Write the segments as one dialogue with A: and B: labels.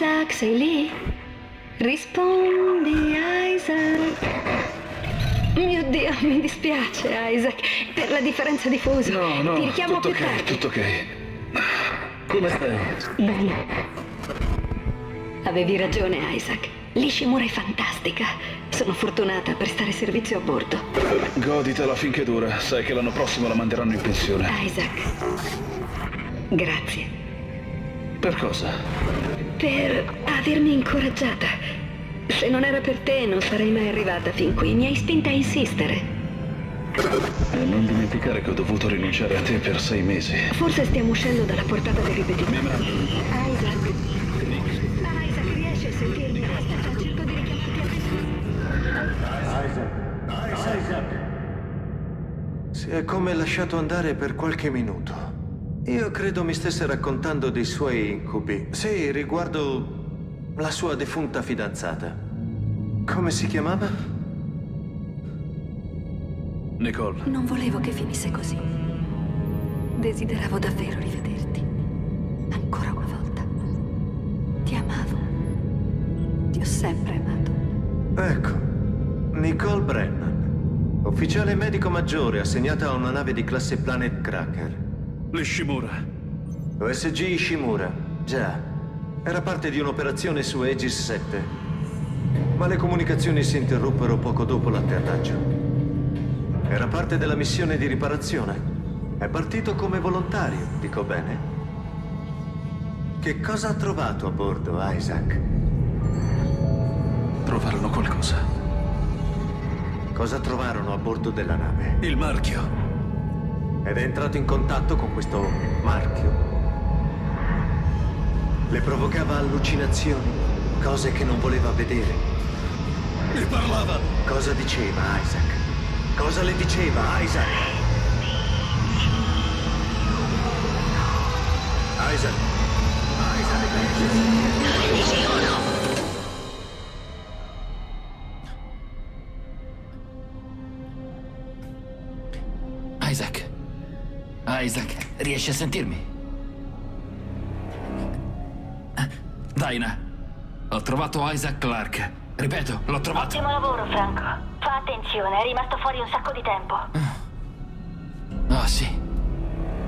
A: Isaac, sei lì? Rispondi, Isaac. Mio Dio, mi dispiace, Isaac, per la differenza di fuso.
B: No, no,
A: Ti richiamo
B: tutto
A: più
B: ok,
A: tardi.
B: tutto ok. Come stai?
A: Bene. Avevi ragione, Isaac. L'Ishimura è fantastica. Sono fortunata per stare servizio a bordo.
B: Goditela finché dura. Sai che l'anno prossimo la manderanno in pensione.
A: Isaac, grazie
B: Per cosa?
A: Per avermi incoraggiata. Se non era per te non sarei mai arrivata fin qui. Mi hai spinta a insistere.
B: E non dimenticare che ho dovuto rinunciare a te per sei mesi.
A: Forse stiamo uscendo dalla portata del ripetitivo.
B: Mi mangio.
A: Isaac. Isaac, riesci a sentirmi? Aspetta, cerco di richiamarti a
C: Si è come lasciato andare per qualche minuto. Io credo mi stesse raccontando dei suoi incubi. Sì, riguardo la sua defunta fidanzata. Come si chiamava?
B: Nicole,
A: Non volevo che finisse così. Desideravo davvero rivederti. Ancora una volta. Ti amavo. Ti ho sempre amato.
C: Ecco, Nicole Brennan. Ufficiale medico maggiore assegnata a una nave di classe Planet Cracker.
B: l'Ishimura.
C: OSG Ishimura. Già. Era parte di un'operazione su Aegis 7. Ma le comunicazioni si interruppero poco dopo l'atterraggio. Era parte della missione di riparazione. È partito come volontario, dico bene? Che cosa ha trovato a bordo, Isaac?
B: Trovarono qualcosa.
C: Cosa trovarono a bordo della nave?
B: Il marchio.
C: Ed è entrato in contatto con questo marchio. Le provocava allucinazioni, cose che non voleva vedere.
B: Mi parlava.
C: Cosa diceva Isaac? Cosa le diceva Isaac? Isaac.
D: Isaac. Isaac, riesci a sentirmi? Eh, Dinah, ho trovato Isaac Clark. Ripeto, l'ho trovato.
E: Ottimo lavoro, Franco. Fa attenzione, è rimasto fuori un sacco di tempo.
D: Ah, sì.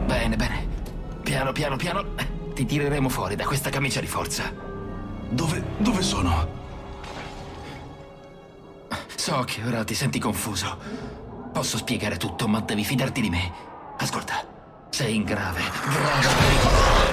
D: Bene, bene. Piano, piano, piano. eh, Ti tireremo fuori da questa camicia di forza.
B: Dove, dove sono?
D: So che ora ti senti confuso. Posso spiegare tutto, ma devi fidarti di me. Ascolta, sei in grave, grave pericolo.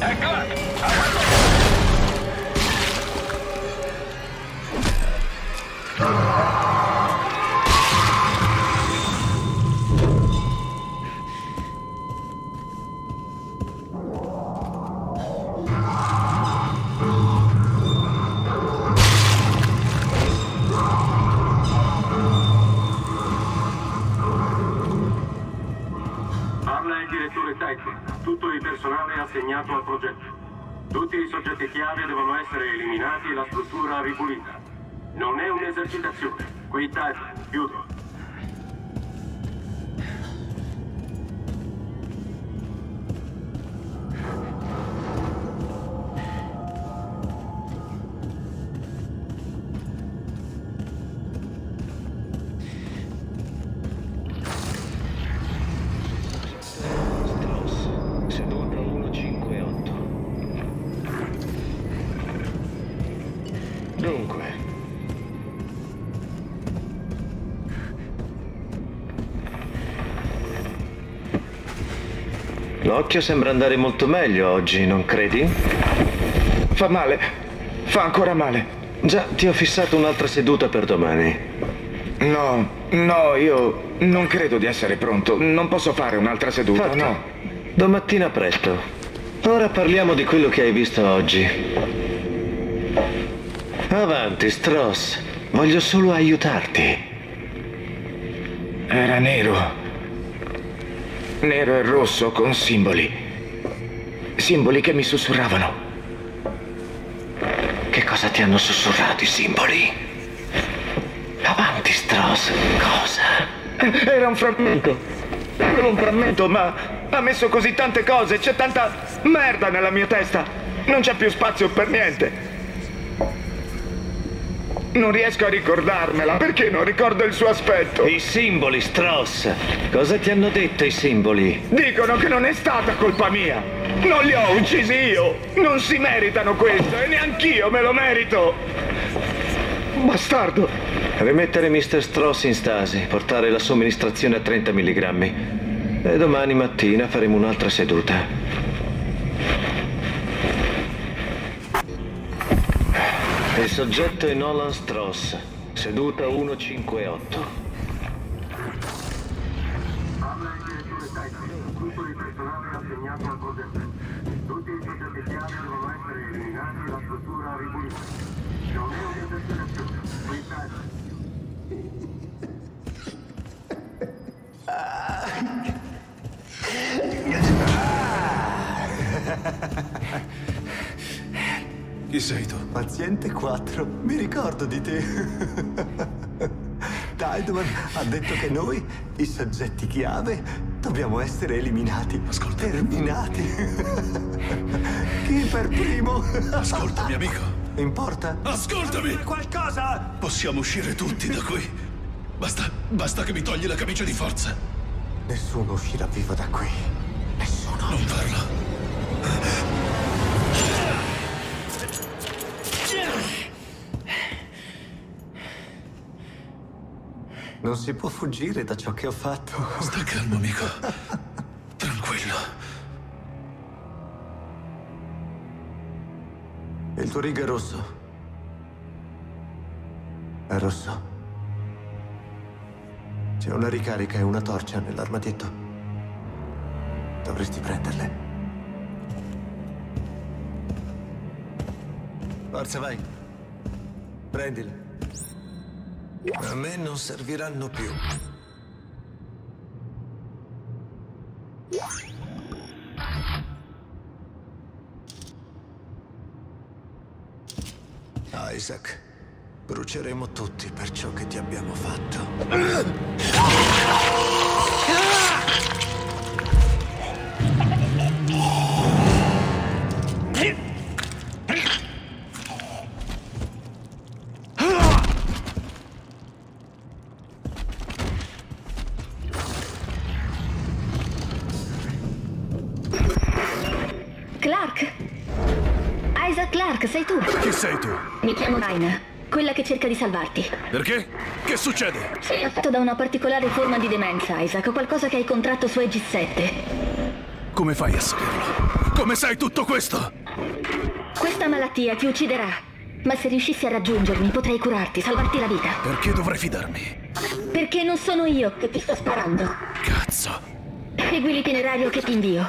F: Parla il
C: L'occhio sembra andare molto meglio oggi, non credi?
G: Fa male. Fa ancora male.
C: Già, ti ho fissato un'altra seduta per domani.
G: No, no, io non credo di essere pronto. Non posso fare un'altra seduta,
C: Fatto.
G: no.
C: Domattina presto. Ora parliamo di quello che hai visto oggi. Avanti, Stross. Voglio solo aiutarti.
G: Era nero. Nero e rosso con simboli. Simboli che mi sussurravano.
C: Che cosa ti hanno sussurrato i simboli? Avanti, Stross. Cosa?
G: Era un frammento. Solo un frammento, ma ha messo così tante cose. C'è tanta merda nella mia testa. Non c'è più spazio per niente. Non riesco a ricordarmela. Perché non ricordo il suo aspetto?
C: I simboli, Stross. Cosa ti hanno detto i simboli?
G: Dicono che non è stata colpa mia. Non li ho uccisi io. Non si meritano questo e neanch'io me lo merito. Bastardo.
C: Rimettere Mr. Stross in stasi, portare la somministrazione a 30 mg. E domani mattina faremo un'altra seduta. Il soggetto è Nolan Stross, seduta 158.
F: Parla il direttore Titan. Tutto il personale assegnato al progetto. Tutti i soggetti chiave devono essere eliminati la struttura ripulita. Non è un'intercettazione. Questa è...
H: Chi sei tu?
I: Paziente 4, mi ricordo di te. Tideman ha detto che noi, i soggetti chiave, dobbiamo essere eliminati.
H: Ascolta.
I: Terminati. Chi per primo?
H: Ascoltami, amico.
I: Importa?
H: Ascoltami!
I: Qualcosa!
H: Possiamo uscire tutti da qui. Basta, basta che mi togli la camicia di forza.
I: Nessuno uscirà vivo da qui. Nessuno.
H: Non farlo.
I: Non si può fuggire da ciò che ho fatto.
H: Sta calmo, amico. Tranquillo.
I: Il tuo rigo è rosso. È rosso. C'è una ricarica e una torcia nell'armadietto. Dovresti prenderle. Forza, vai. Prendile. A me non serviranno più. Isaac, bruceremo tutti per ciò che ti abbiamo fatto.
J: Chiamo Raina, quella che cerca di salvarti.
H: Perché? Che succede?
J: Sei affetto da una particolare forma di demenza, Isaac, qualcosa che hai contratto su Aegis 7.
H: Come fai a saperlo? Come sai tutto questo?
J: Questa malattia ti ucciderà, ma se riuscissi a raggiungermi potrei curarti, salvarti la vita.
H: Perché dovrei fidarmi?
J: Perché non sono io che ti sto sparando.
H: Cazzo.
J: Segui l'itinerario che ti invio.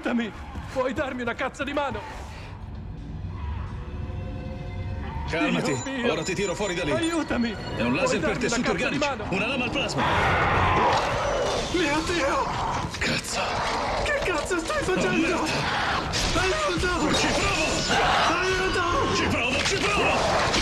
G: Aiutami! Puoi darmi una cazza di mano?
H: Calmati, ora ti tiro fuori da lì.
G: Aiutami!
H: È un laser per tessuto
G: organico,
H: una lama al plasma.
G: Mio Dio!
H: Cazzo!
G: Che cazzo stai facendo? Oh, Aiuto!
H: Ci provo!
G: Aiuto!
H: Ci provo, ci provo!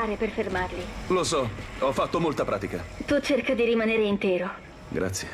J: sparare per fermarli.
K: Lo so, ho fatto molta pratica.
J: Tu cerca di rimanere intero.
K: Grazie.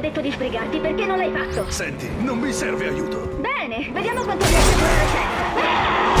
J: ho detto di sbrigarti, perché non l'hai fatto?
H: Senti, non mi serve aiuto.
J: Bene, vediamo quanto riesci a
H: curare Seth.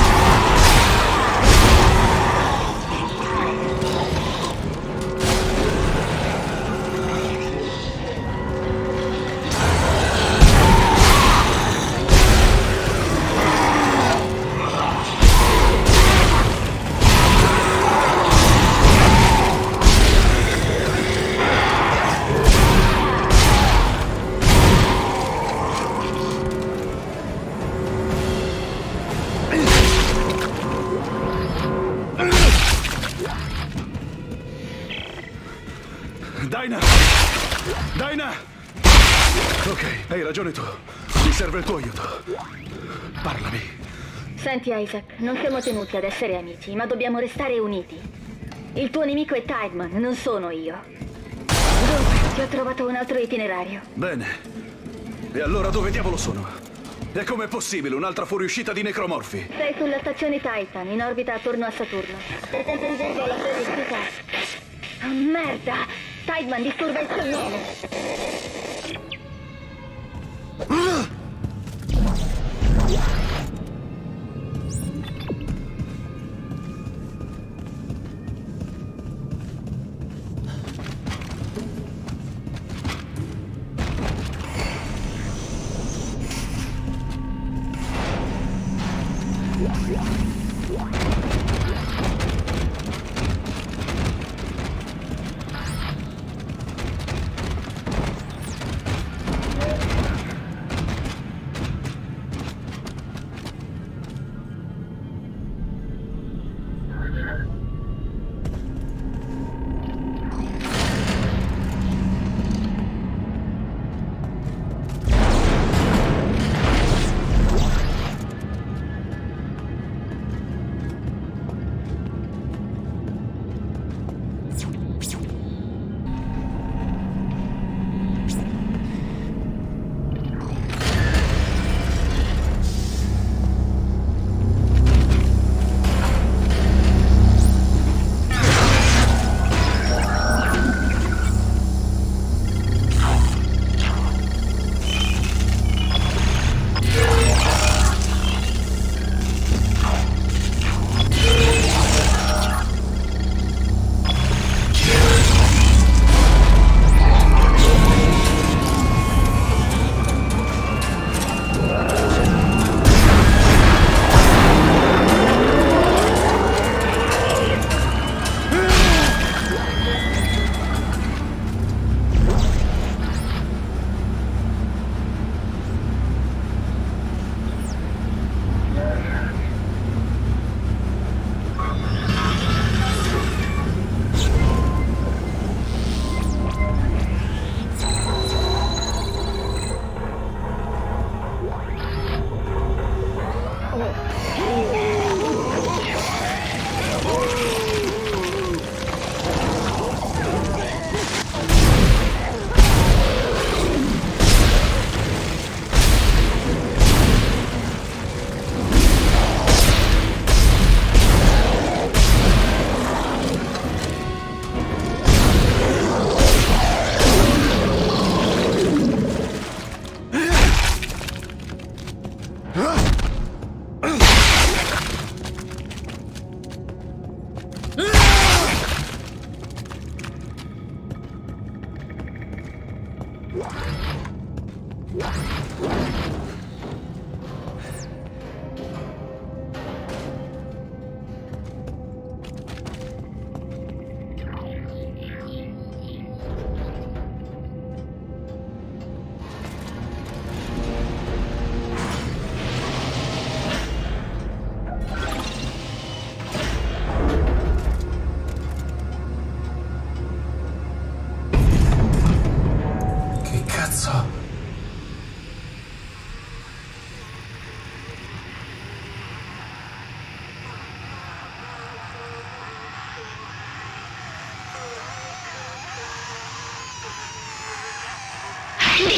J: Senti Isaac, non siamo tenuti ad essere amici, ma dobbiamo restare uniti. Il tuo nemico è Tideman, non sono io. Dunque, ti ho trovato un altro itinerario.
H: Bene. E allora dove diavolo sono? E com'è possibile un'altra fuoriuscita di necromorfi?
J: Sei sulla stazione Titan, in orbita attorno a Saturno. Per quanto riguarda la serie... Scusa. Oh, merda! Tideman disturba il
A: sonnino.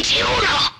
A: 生き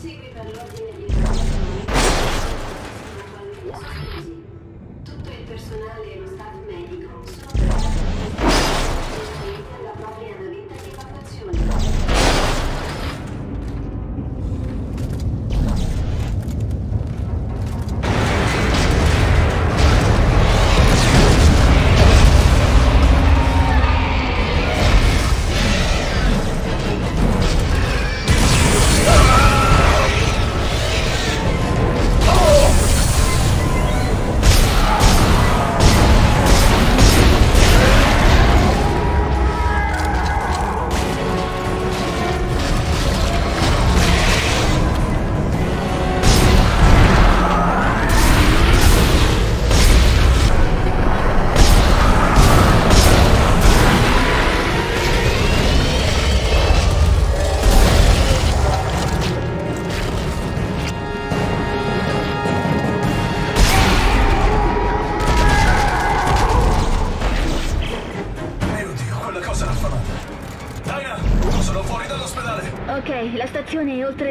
A: In seguito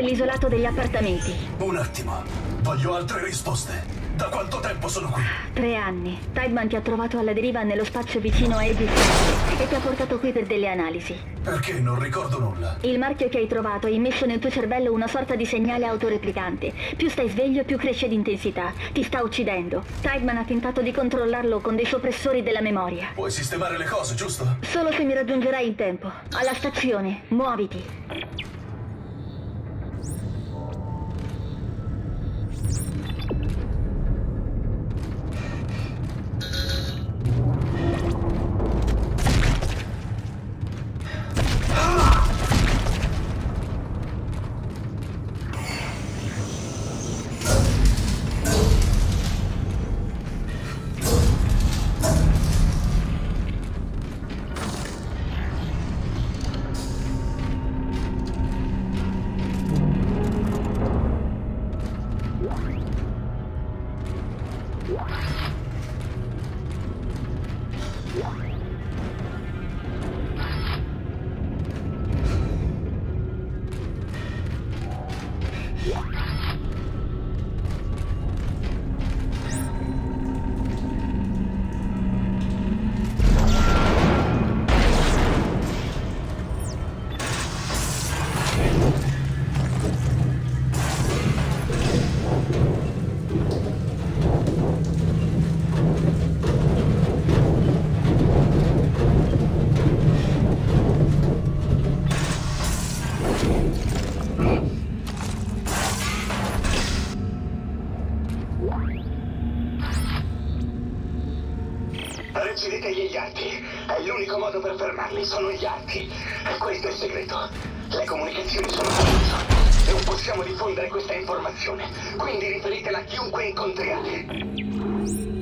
J: l'isolato degli appartamenti.
H: Un attimo. Voglio altre risposte. Da quanto tempo sono qui?
J: Tre anni. Tideman ti ha trovato alla deriva nello spazio vicino a Edith e ti ha portato qui per delle analisi.
H: Perché non ricordo nulla.
J: Il marchio che hai trovato ha immesso nel tuo cervello una sorta di segnale autoreplicante. Più stai sveglio, più cresce d'intensità. Ti sta uccidendo. Tideman ha tentato di controllarlo con dei soppressori della memoria.
H: Puoi sistemare le cose, giusto?
J: Solo se mi raggiungerai in tempo. Alla stazione, muoviti.
L: Yeah. Fermarli, sono gli archi. E questo è il segreto. Le comunicazioni sono all'uso. Non possiamo diffondere questa informazione, quindi riferitela a chiunque incontriate.